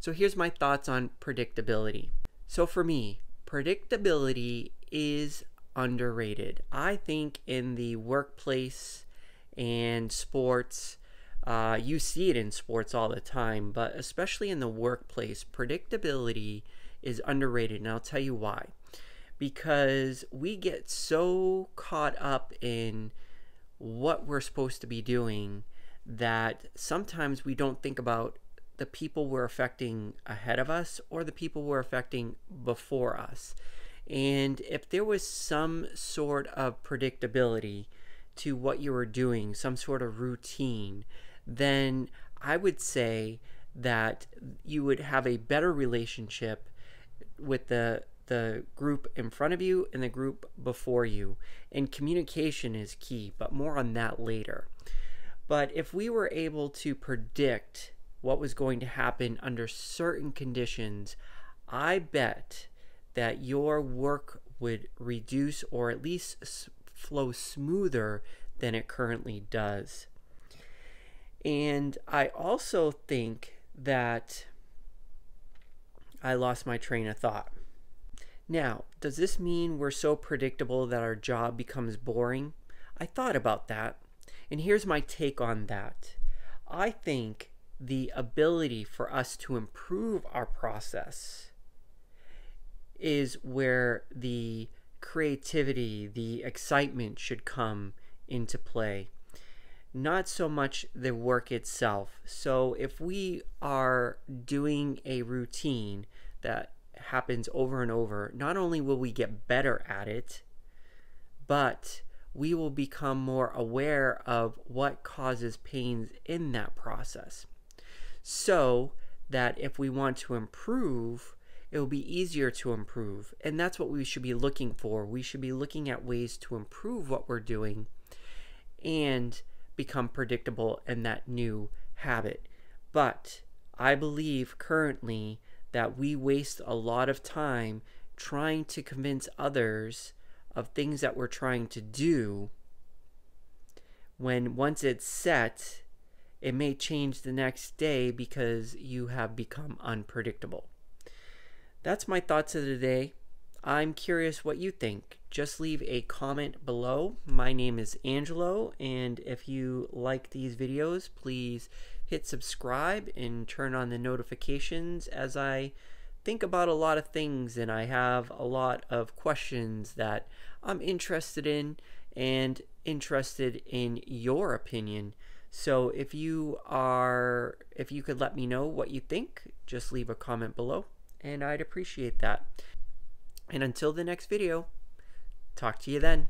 So here's my thoughts on predictability. So for me, predictability is underrated. I think in the workplace and sports, uh, you see it in sports all the time, but especially in the workplace, predictability is underrated. And I'll tell you why. Because we get so caught up in what we're supposed to be doing that sometimes we don't think about the people we're affecting ahead of us or the people we're affecting before us. And if there was some sort of predictability to what you were doing, some sort of routine, then I would say that you would have a better relationship with the the group in front of you and the group before you. And communication is key, but more on that later. But if we were able to predict what was going to happen under certain conditions, I bet that your work would reduce or at least flow smoother than it currently does. And I also think that I lost my train of thought. Now, does this mean we're so predictable that our job becomes boring? I thought about that, and here's my take on that. I think the ability for us to improve our process is where the creativity, the excitement should come into play. Not so much the work itself. So, if we are doing a routine that happens over and over, not only will we get better at it, but we will become more aware of what causes pains in that process. So that if we want to improve, it will be easier to improve. And that's what we should be looking for. We should be looking at ways to improve what we're doing and become predictable in that new habit. But I believe currently that we waste a lot of time trying to convince others of things that we're trying to do when once it's set, it may change the next day because you have become unpredictable. That's my thoughts of the day. I'm curious what you think. Just leave a comment below. My name is Angelo, and if you like these videos, please hit subscribe and turn on the notifications as I think about a lot of things and I have a lot of questions that I'm interested in and interested in your opinion. So if you are if you could let me know what you think, just leave a comment below and I'd appreciate that. And until the next video, talk to you then.